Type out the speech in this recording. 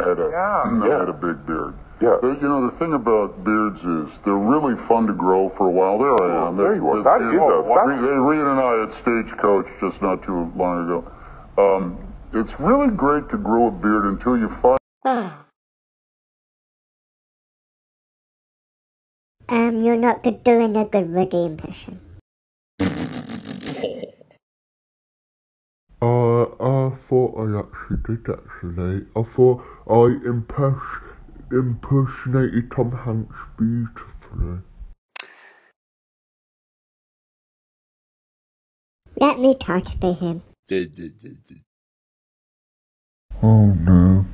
I had a, Yeah. Yeah. had a big beard. Yeah. But, you know, the thing about beards is they're really fun to grow for a while. There I am. there you are. It's- That a- oh, that's- Reed and I at Stagecoach just not too long ago. Um, it's really great to grow a beard until you find um, you're not good doing a good Woody impression. I thought I actually did actually. I thought I impers- impersonated Tom Hanks beautifully. Let me try to be him. Oh no, please.